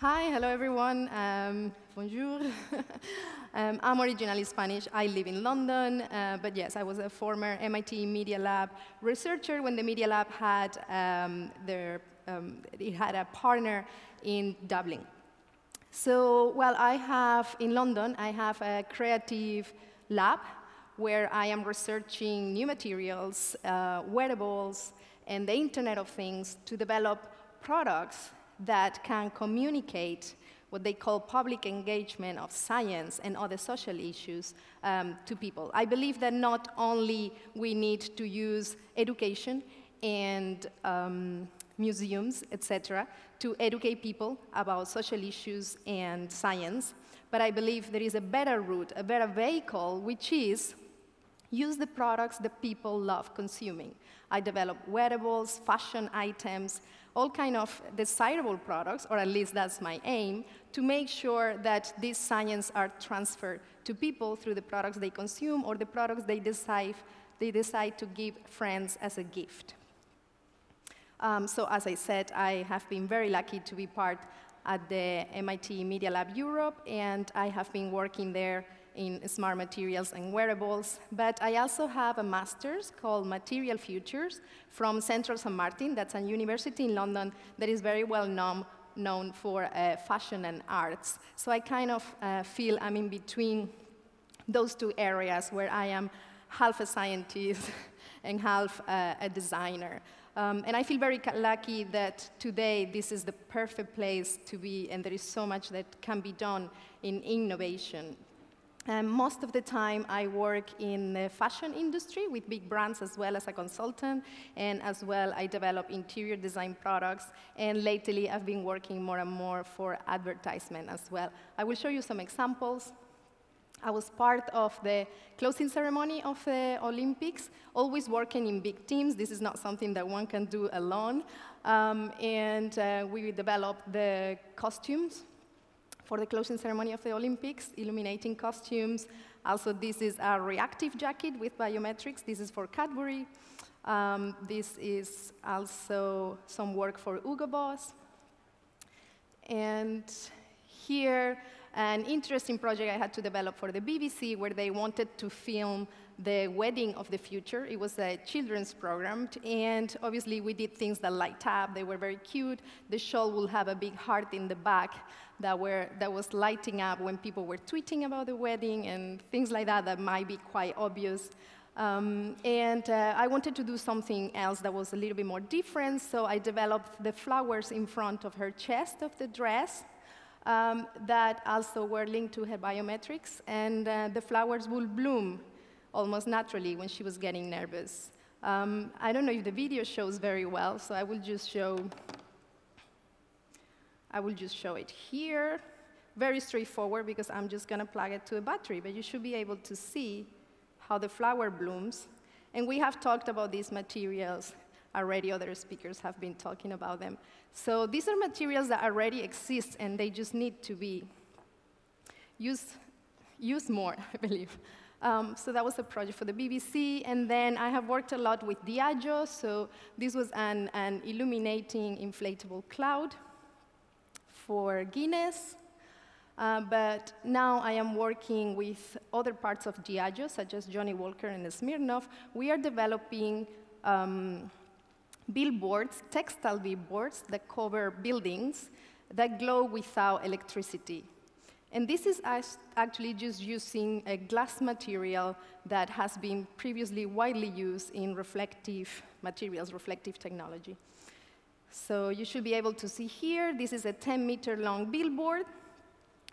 Hi, hello everyone. Um, bonjour. um, I'm originally Spanish. I live in London, uh, but yes, I was a former MIT Media Lab researcher when the Media Lab had um, their, um, it had a partner in Dublin. So, well, I have in London, I have a creative lab where I am researching new materials, uh, wearables, and the Internet of Things to develop products that can communicate what they call public engagement of science and other social issues um, to people. I believe that not only we need to use education and um, museums, etc., to educate people about social issues and science, but I believe there is a better route, a better vehicle, which is use the products that people love consuming. I develop wearables, fashion items, all kind of desirable products, or at least that's my aim, to make sure that these science are transferred to people through the products they consume or the products they decide, they decide to give friends as a gift. Um, so as I said, I have been very lucky to be part at the MIT Media Lab Europe, and I have been working there in smart materials and wearables. But I also have a master's called Material Futures from Central St. Martin. That's a university in London that is very well known, known for uh, fashion and arts. So I kind of uh, feel I'm in between those two areas where I am half a scientist and half uh, a designer. Um, and I feel very lucky that today this is the perfect place to be, and there is so much that can be done in innovation. Um, most of the time, I work in the fashion industry with big brands as well as a consultant, and as well, I develop interior design products. And lately, I've been working more and more for advertisement as well. I will show you some examples. I was part of the closing ceremony of the Olympics, always working in big teams. This is not something that one can do alone. Um, and uh, we developed the costumes for the closing ceremony of the Olympics, illuminating costumes. Also, this is a reactive jacket with biometrics. This is for Cadbury. Um, this is also some work for Hugo Boss. And here, an interesting project I had to develop for the BBC where they wanted to film the wedding of the future. It was a children's program, and obviously we did things that light up. They were very cute. The shawl will have a big heart in the back that, were, that was lighting up when people were tweeting about the wedding and things like that that might be quite obvious. Um, and uh, I wanted to do something else that was a little bit more different, so I developed the flowers in front of her chest of the dress um, that also were linked to her biometrics, and uh, the flowers will bloom almost naturally when she was getting nervous. Um, I don't know if the video shows very well, so I will just show, I will just show it here. Very straightforward because I'm just gonna plug it to a battery, but you should be able to see how the flower blooms. And we have talked about these materials already, other speakers have been talking about them. So these are materials that already exist and they just need to be used, used more, I believe. Um, so that was a project for the BBC. And then I have worked a lot with Diageo. So this was an, an illuminating inflatable cloud for Guinness. Uh, but now I am working with other parts of Diageo, such as Johnnie Walker and Smirnoff. We are developing um, billboards, textile billboards that cover buildings that glow without electricity. And this is actually just using a glass material that has been previously widely used in reflective materials, reflective technology. So you should be able to see here, this is a 10 meter long billboard.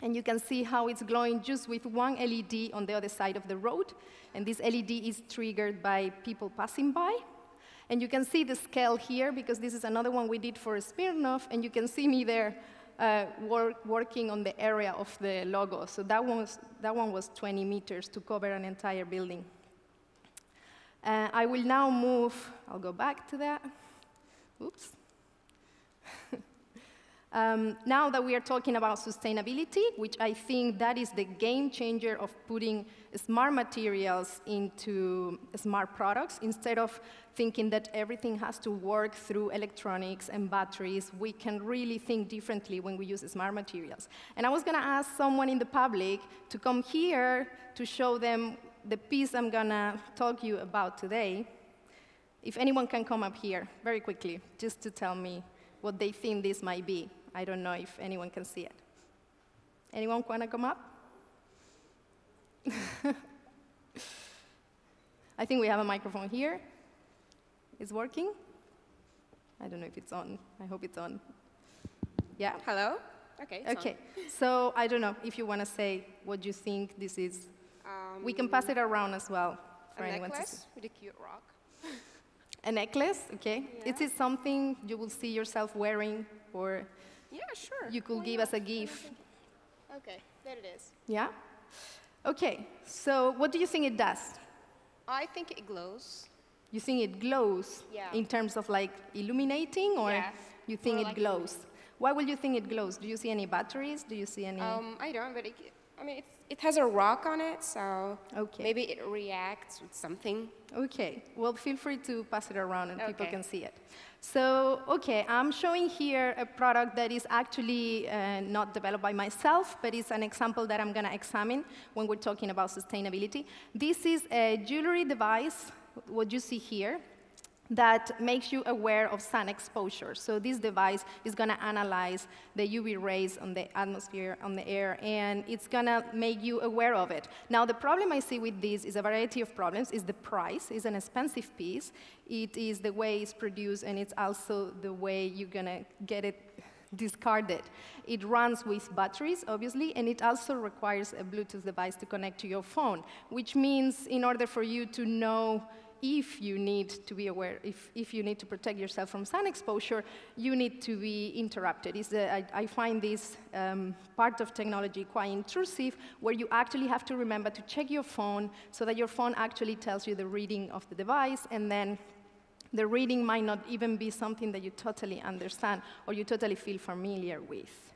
And you can see how it's glowing just with one LED on the other side of the road. And this LED is triggered by people passing by. And you can see the scale here, because this is another one we did for Smirnoff, and you can see me there uh, work, working on the area of the logo. So that one, was, that one was 20 meters to cover an entire building. Uh, I will now move, I'll go back to that. Oops. Um, now that we are talking about sustainability, which I think that is the game changer of putting smart materials into smart products, instead of thinking that everything has to work through electronics and batteries, we can really think differently when we use smart materials. And I was going to ask someone in the public to come here to show them the piece I'm going to talk you about today. If anyone can come up here very quickly, just to tell me what they think this might be. I don't know if anyone can see it. Anyone want to come up? I think we have a microphone here. It's working? I don't know if it's on. I hope it's on. Yeah? Hello? Okay. okay. So I don't know if you want to say what you think this is. Um, we can pass it around as well for anyone necklace to see. with a cute rock. A necklace, okay. Yeah. Is it something you will see yourself wearing or yeah, sure. you could Why give not? us a gift? Okay, there it is. Yeah? Okay, so what do you think it does? I think it glows. You think it glows yeah. in terms of like illuminating, or yeah. you think More it like glows? Why will you think it glows? Do you see any batteries? Do you see any? Um, I don't, but it, I mean, it has a rock on it, so okay. maybe it reacts with something. Okay. Well, feel free to pass it around and okay. people can see it. So, okay, I'm showing here a product that is actually uh, not developed by myself, but it's an example that I'm going to examine when we're talking about sustainability. This is a jewelry device, what you see here that makes you aware of sun exposure. So this device is going to analyze the UV rays on the atmosphere, on the air, and it's going to make you aware of it. Now, the problem I see with this is a variety of problems. Is the price. It's an expensive piece. It is the way it's produced, and it's also the way you're going to get it discarded. It runs with batteries, obviously, and it also requires a Bluetooth device to connect to your phone, which means in order for you to know if you need to be aware, if, if you need to protect yourself from sun exposure, you need to be interrupted. I, find this um, part of technology quite intrusive, where you actually have to remember to check your phone so that your phone actually tells you the reading of the device, and then the reading might not even be something that you totally understand or you totally feel familiar with.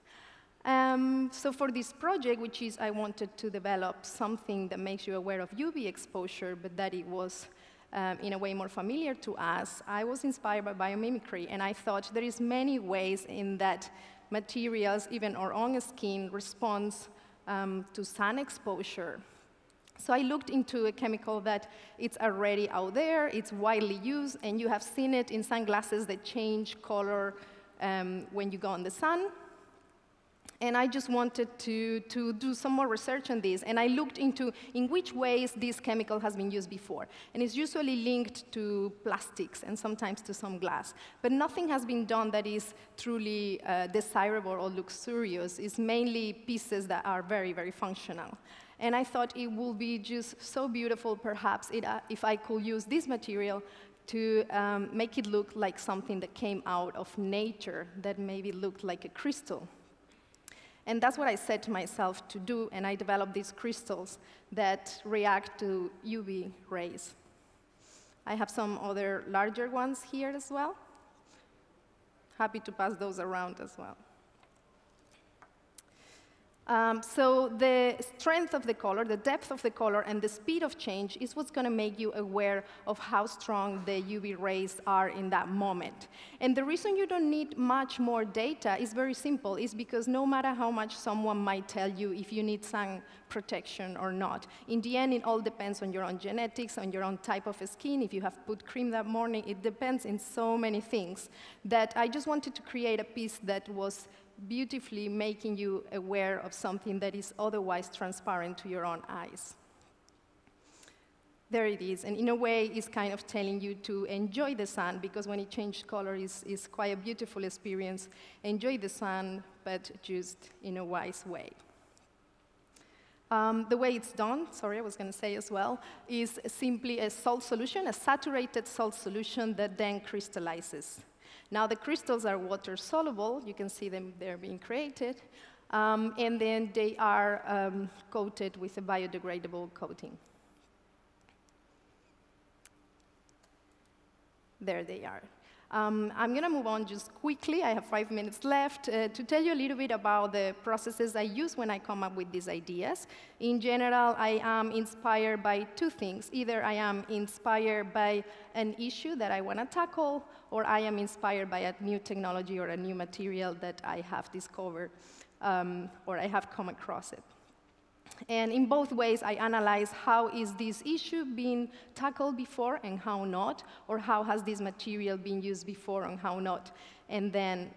Um, so for this project, which is I wanted to develop something that makes you aware of UV exposure, but that it was um, in a way more familiar to us, I was inspired by biomimicry, and I thought there is many ways in that materials, even our own skin, responds um, to sun exposure. So I looked into a chemical that it's already out there, it's widely used, and you have seen it in sunglasses that change color um, when you go in the sun. And I just wanted to, to do some more research on this. And I looked into in which ways this chemical has been used before. And it's usually linked to plastics and sometimes to some glass. But nothing has been done that is truly uh, desirable or luxurious. It's mainly pieces that are very, very functional. And I thought it would be just so beautiful, perhaps, it, uh, if I could use this material to um, make it look like something that came out of nature, that maybe looked like a crystal. And that's what I said to myself to do, and I developed these crystals that react to UV rays. I have some other larger ones here as well. Happy to pass those around as well. Um, so the strength of the color, the depth of the color, and the speed of change is what's going to make you aware of how strong the UV rays are in that moment. And the reason you don't need much more data is very simple. Is because no matter how much someone might tell you if you need sun protection or not, in the end, it all depends on your own genetics, on your own type of skin. If you have put cream that morning, it depends in so many things that I just wanted to create a piece that was beautifully making you aware of something that is otherwise transparent to your own eyes. There it is, and in a way, it's kind of telling you to enjoy the sun, because when it changes color, it's, it's quite a beautiful experience. Enjoy the sun, but just in a wise way. Um, the way it's done, sorry, I was going to say as well, is simply a salt solution, a saturated salt solution that then crystallizes. Now the crystals are water soluble. You can see them there being created. Um, and then they are um, coated with a biodegradable coating. There they are. Um, I'm going to move on just quickly. I have five minutes left uh, to tell you a little bit about the processes I use when I come up with these ideas. In general, I am inspired by two things. Either I am inspired by an issue that I want to tackle, or I am inspired by a new technology or a new material that I have discovered um, or I have come across it. And in both ways, I analyze how is this issue being tackled before and how not, or how has this material been used before and how not. And then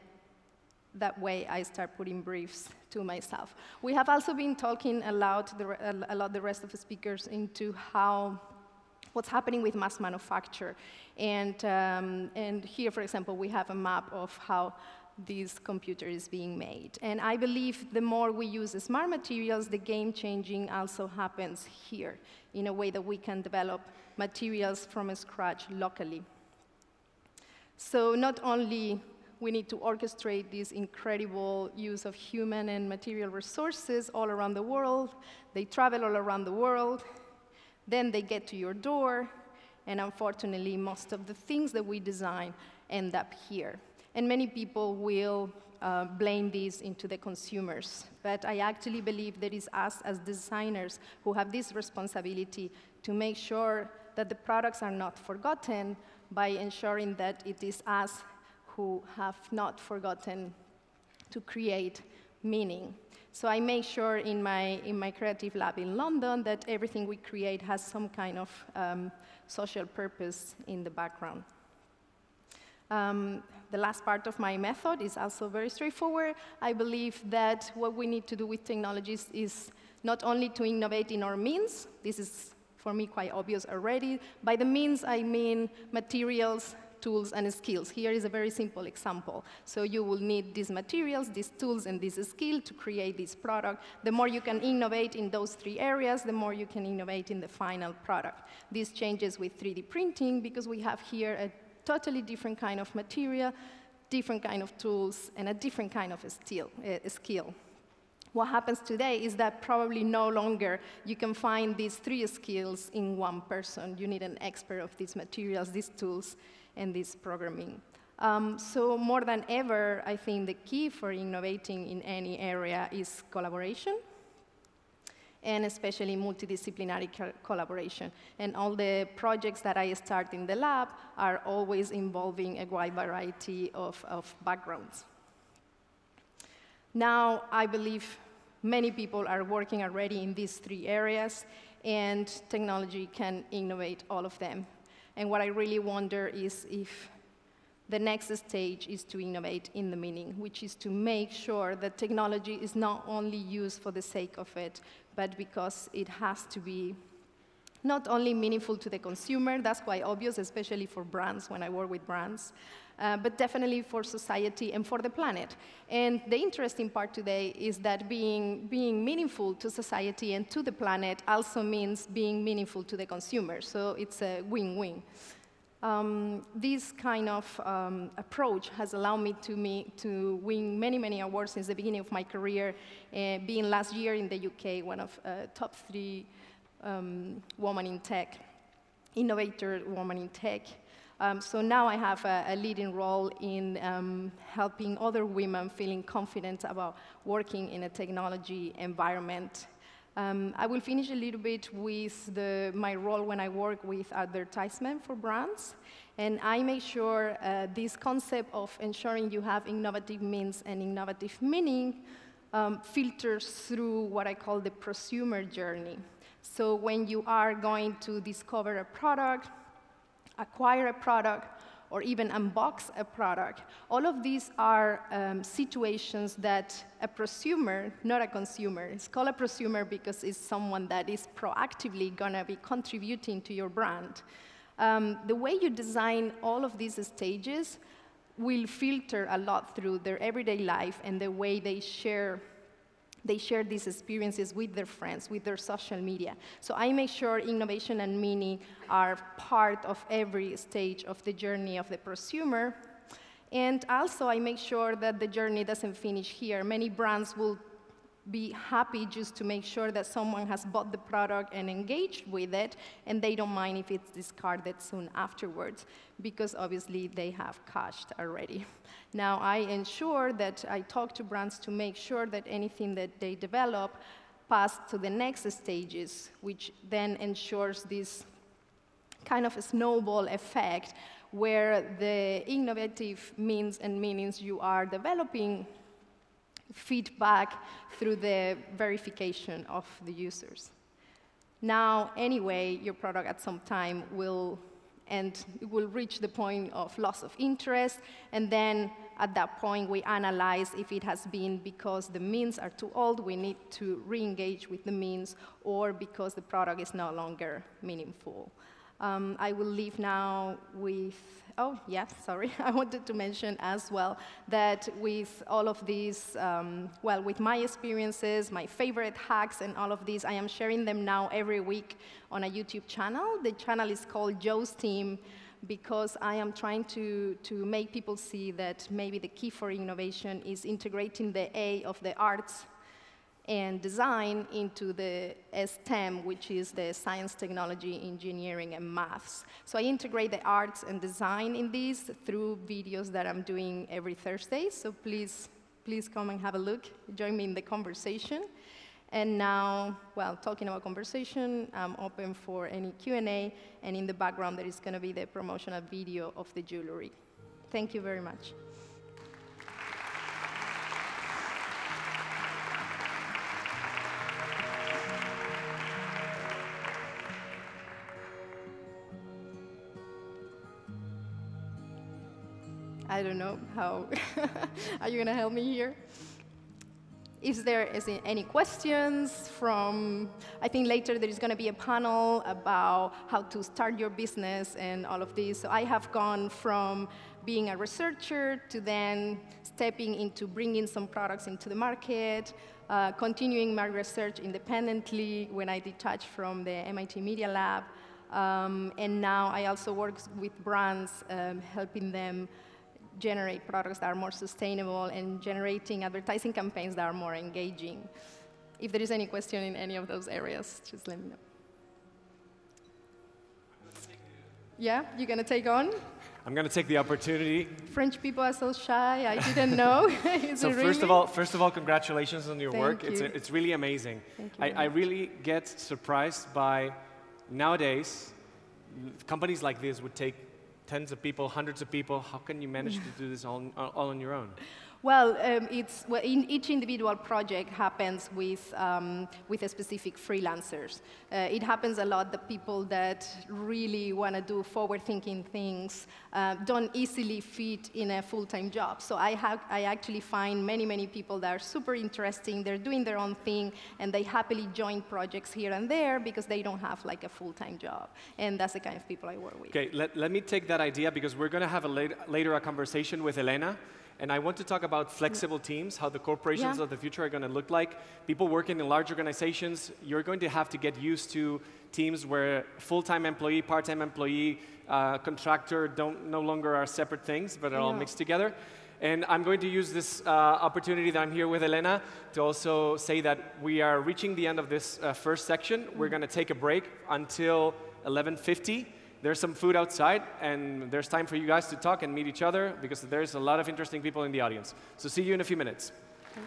that way I start putting briefs to myself. We have also been talking a lot, the, a lot the rest of the speakers into how what's happening with mass manufacture. And, um, and here, for example, we have a map of how this computer is being made. And I believe the more we use smart materials, the game changing also happens here in a way that we can develop materials from scratch locally. So not only we need to orchestrate this incredible use of human and material resources all around the world, they travel all around the world, then they get to your door, and unfortunately, most of the things that we design end up here. And many people will uh, blame this into the consumers. But I actually believe that it's us as designers who have this responsibility to make sure that the products are not forgotten by ensuring that it is us who have not forgotten to create meaning. So I make sure in my, in my creative lab in London that everything we create has some kind of um, social purpose in the background. Um, the last part of my method is also very straightforward. I believe that what we need to do with technologies is not only to innovate in our means, this is for me quite obvious already. By the means, I mean materials, tools, and skills. Here is a very simple example. So you will need these materials, these tools, and this skill to create this product. The more you can innovate in those three areas, the more you can innovate in the final product. This changes with 3D printing because we have here a totally different kind of material, different kind of tools, and a different kind of steel, uh, skill. What happens today is that probably no longer you can find these three skills in one person. You need an expert of these materials, these tools, and this programming. Um, so more than ever, I think the key for innovating in any area is collaboration and especially multidisciplinary co collaboration. And all the projects that I start in the lab are always involving a wide variety of, of backgrounds. Now, I believe many people are working already in these three areas, and technology can innovate all of them. And what I really wonder is if the next stage is to innovate in the meaning, which is to make sure that technology is not only used for the sake of it, but because it has to be not only meaningful to the consumer, that's quite obvious, especially for brands when I work with brands, uh, but definitely for society and for the planet. And the interesting part today is that being, being meaningful to society and to the planet also means being meaningful to the consumer, so it's a win-win. Um, this kind of um, approach has allowed me to, me to win many, many awards since the beginning of my career, uh, being last year in the UK one of uh, top three um, women in tech, innovator woman in tech. Um, so now I have a, a leading role in um, helping other women feeling confident about working in a technology environment um, I will finish a little bit with the, my role when I work with advertisement for brands. And I make sure uh, this concept of ensuring you have innovative means and innovative meaning um, filters through what I call the prosumer journey. So when you are going to discover a product, acquire a product, or even unbox a product. All of these are um, situations that a prosumer, not a consumer, it's called a prosumer because it's someone that is proactively going to be contributing to your brand. Um, the way you design all of these stages will filter a lot through their everyday life and the way they share they share these experiences with their friends, with their social media. So I make sure innovation and meaning are part of every stage of the journey of the prosumer. And also, I make sure that the journey doesn't finish here. Many brands will be happy just to make sure that someone has bought the product and engaged with it, and they don't mind if it's discarded soon afterwards, because obviously they have cashed already. Now, I ensure that I talk to brands to make sure that anything that they develop pass to the next stages, which then ensures this kind of snowball effect where the innovative means and meanings you are developing feedback through the verification of the users. Now, anyway, your product at some time will and will reach the point of loss of interest, and then at that point we analyze if it has been because the means are too old, we need to re-engage with the means, or because the product is no longer meaningful. Um, I will leave now with, oh, yeah, sorry. I wanted to mention as well that with all of these, um, well, with my experiences, my favorite hacks, and all of these, I am sharing them now every week on a YouTube channel. The channel is called Joe's Team because I am trying to, to make people see that maybe the key for innovation is integrating the A of the arts and design into the STEM, which is the science, technology, engineering, and maths. So I integrate the arts and design in these through videos that I'm doing every Thursday. So please, please come and have a look. Join me in the conversation. And now, well, talking about conversation, I'm open for any Q&A, and in the background there is going to be the promotional video of the jewelry. Thank you very much. I don't know how. Are you going to help me here? If there is any questions from, I think later there is going to be a panel about how to start your business and all of this. So I have gone from being a researcher to then stepping into bringing some products into the market, uh, continuing my research independently when I detached from the MIT Media Lab. Um, and now I also work with brands, um, helping them generate products that are more sustainable and generating advertising campaigns that are more engaging. If there is any question in any of those areas, just let me know. Yeah, you're going to take on? I'm going to take the opportunity. French people are so shy. I didn't know. so first really? of all, first of all, congratulations on your Thank work. You. It's, a, it's really amazing. I, I really get surprised by nowadays companies like this would take tens of people, hundreds of people. How can you manage to do this all, all on your own? Well, um, it's, well, in each individual project happens with, um, with a specific freelancers. Uh, it happens a lot that people that really want to do forward-thinking things uh, don't easily fit in a full-time job. So I, have, I actually find many, many people that are super interesting. They're doing their own thing, and they happily join projects here and there because they don't have like a full-time job. And that's the kind of people I work with. Okay, let, let me take that idea because we're going to have a later, later a conversation with Elena and I want to talk about flexible teams, how the corporations yeah. of the future are going to look like. People working in large organizations, you're going to have to get used to teams where full-time employee, part-time employee, uh, contractor don't no longer are separate things, but are yeah. all mixed together. And I'm going to use this uh, opportunity that I'm here with Elena to also say that we are reaching the end of this uh, first section. Mm -hmm. We're going to take a break until 1150. There's some food outside, and there's time for you guys to talk and meet each other because there's a lot of interesting people in the audience. So see you in a few minutes. Okay.